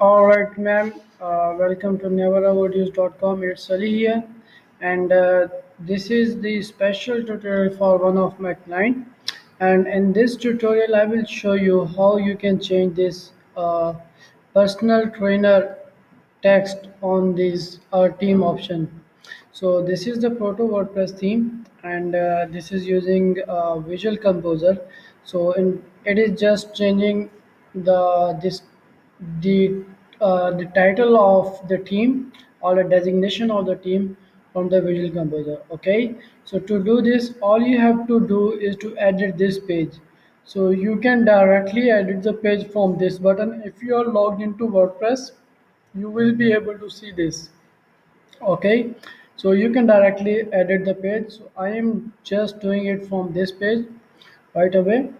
All right, ma'am. Uh, welcome to neveravoidues.com. It's Ali here, and uh, this is the special tutorial for one of my client. And in this tutorial, I will show you how you can change this uh, personal trainer text on this uh, team option. So this is the Porto WordPress theme, and uh, this is using uh, Visual Composer. So in, it is just changing the this the uh, the title of the team or the designation of the team from the Visual Composer. Okay, so to do this, all you have to do is to edit this page. So you can directly edit the page from this button. If you are logged into WordPress, you will be able to see this okay so you can directly edit the page so i am just doing it from this page right away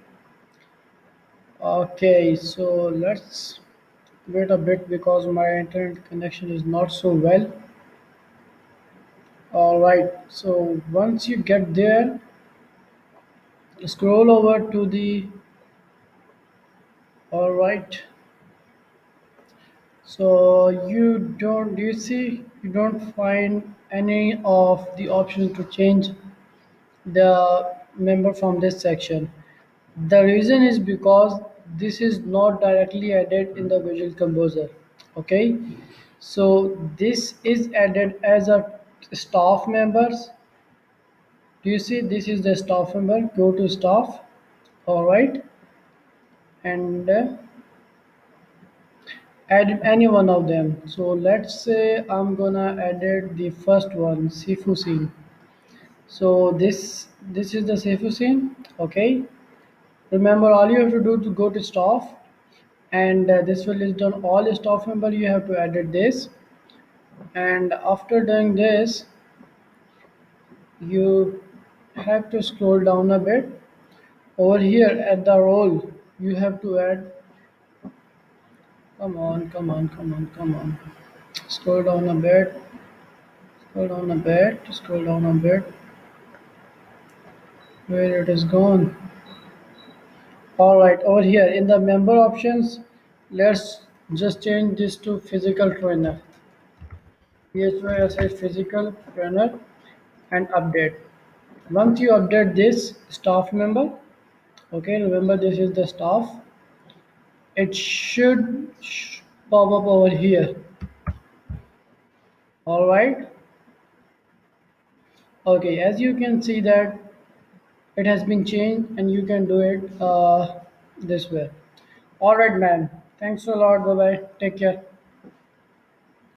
okay so let's wait a bit because my internet connection is not so well. All right so once you get there scroll over to the all right. So you don't do you see you don't find any of the options to change the member from this section. The reason is because this is not directly added in the visual composer okay? So this is added as a staff members. Do you see? This is the staff member go to staff all right and uh, add any one of them. So let's say i'm gonna edit the first one sifu scene so this this is the sifu scene okay remember all you have to do to go to staff and uh, this will list down all staff member you have to edit this. And after doing this you have to scroll down a bit. Over here at the role you have to add come on come on come on come on. Scroll down a bit scroll down a bit scroll down a bit. Where it is gone all right over here in the member options let's just change this to physical trainer. Here's where I say physical trainer and update. Once you update this staff member okay remember this is the staff. It should pop up over here. All right. Okay as you can see that it has been changed and you can do it uh, this way. All right man thanks a lot. Bye bye take care